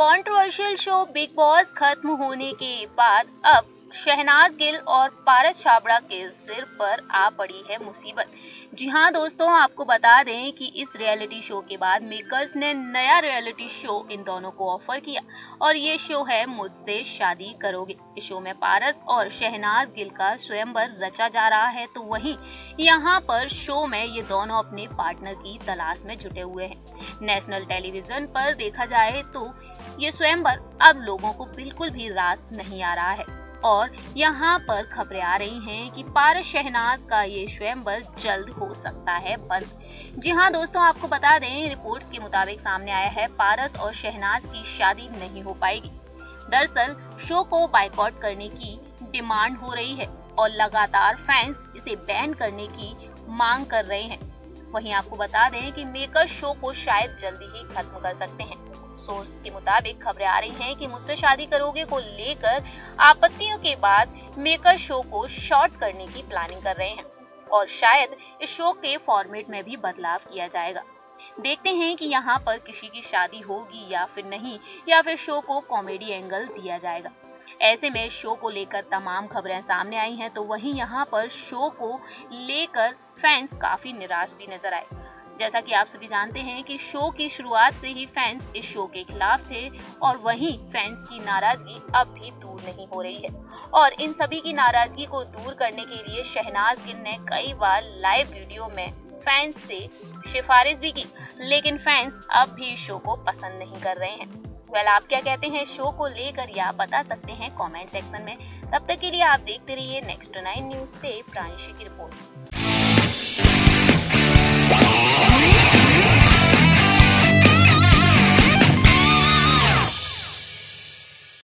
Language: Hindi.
कंट्रोवर्शियल शो बिग बॉस खत्म होने के बाद अब शहनाज गिल और पारस छाबड़ा के सिर पर आ पड़ी है मुसीबत। जी हाँ दोस्तों, आपको बता दें कि इस रियलिटी शो के बाद मेकर्स ने नया रियलिटी शो इन दोनों को ऑफ़र किया और ये शो है मुझसे शादी करोगे। इस शो में पारस और शहनाज गिल का स्वयंवर रचा जा रहा है तो वहीं यहाँ पर शो में ये दोनों अपने पार्टनर की तलाश में जुटे हुए हैं। नेशनल टेलीविज़न पर देखा जाए तो ये स्वयंवर अब लोगों को बिल्कुल भी रास नहीं आ रहा है। और यहाँ पर खबरें आ रही हैं कि पारस शहनाज का ये स्वयंवर जल्द हो सकता है बंद। जी हाँ दोस्तों, आपको बता दें, रिपोर्ट्स के मुताबिक सामने आया है, पारस और शहनाज की शादी नहीं हो पाएगी। दरअसल, शो को बाइकआउट करने की डिमांड हो रही है और लगातार फैंस इसे बैन करने की मांग कर रहे हैं। वहीं आपको बता दें कि मेकर शो को शायद जल्दी ही खत्म कर सकते हैं। सोर्स के मुताबिक खबरें आ रही हैं कि मुझसे शादी करोगे को लेकर आपत्तियों के बाद मेकर शो को शॉर्ट करने की प्लानिंग कर रहे हैं और शायद इस शो के फॉर्मेट में भी बदलाव किया जाएगा। देखते हैं कि यहाँ पर किसी की शादी होगी या फिर नहीं, या फिर शो को कॉमेडी एंगल दिया जाएगा। ऐसे में शो को लेकर तमाम खबरें सामने आई हैं तो वहीं यहाँ पर शो को लेकर फैंस काफ़ी निराश भी नज़र आए। जैसा कि आप सभी जानते हैं कि शो की शुरुआत से ही फैंस इस शो के खिलाफ थे और वहीं फैंस की नाराज़गी अब भी दूर नहीं हो रही है। और इन सभी की नाराज़गी को दूर करने के लिए शहनाज गिल ने कई बार लाइव वीडियो में फैंस से सिफारिश भी की, लेकिन फैंस अब भी शो को पसंद नहीं कर रहे हैं। वेल आप क्या कहते हैं शो को लेकर या बता सकते हैं कमेंट सेक्शन में। तब तक के लिए आप देखते रहिए नेक्स्ट नाइन न्यूज़ से प्रांशी की रिपोर्ट।